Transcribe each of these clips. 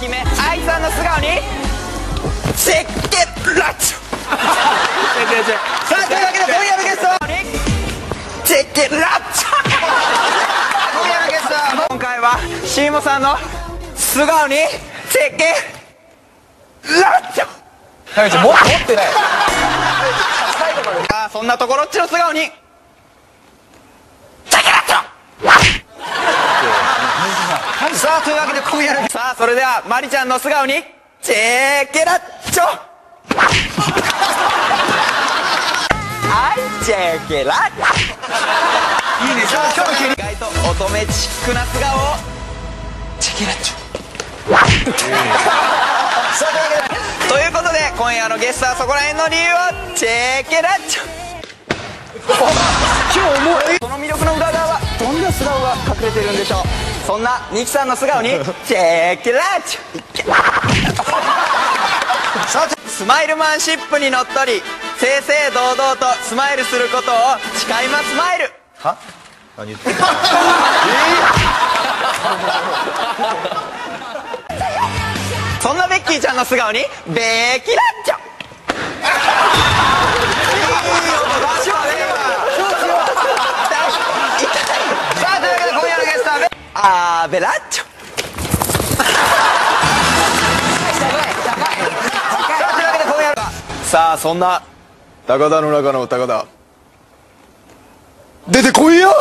姫愛さんの素顔にチェッケラッチョ。さあというわけで今夜のゲストはチェッケラッチョ。今夜のゲストは今回はシーモさんの素顔にチェッケラッチョ。持ってない。さあそんなところっちの素顔にチェッケラッチョさあというわけで今夜のさあそれではマリちゃんの素顔にチェケラッチョ。はいチェケラッチョ。いいねさあ今日の意外と乙女チックな素顔を。チェケラッチョ。さあというわけでということで今夜のゲストはそこら辺の理由をチェケラッチョ。今日重いその魅力の裏側。は素顔が隠れてるんでしょう。そんなニキさんの素顔に チェケラッチ。ョスマイルマンシップにのっとり正々堂々とスマイルすることを誓いますスマイル。は？何言ってる そんなベッキーちゃんの素顔にベーキラッチョさあというわけで今夜のゲストはベあーベラッチョさあそんな高田の中の高田。出てこいよ！い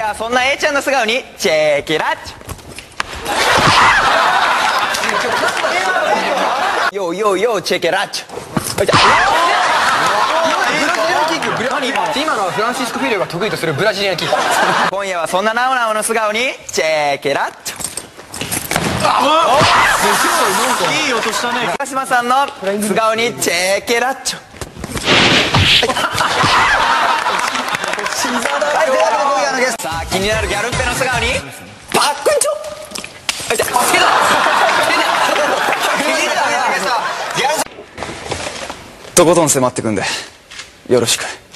やそんな A ちゃんの素顔にチェケラッチ。ョヨーヨーヨーチェケラッチョ今の？はフランシスコ・フィレオが得意とするブラジリアンキック今夜はそんなナオナオの素顔にチェケラッチョいい音したね高島さんの素顔にチェケラッチョはい。とい。で今夜のゲストさあ気になるギャルッペの素顔にパックンチョ。あいた。助けた助けたとことん迫ってくんでよろしく。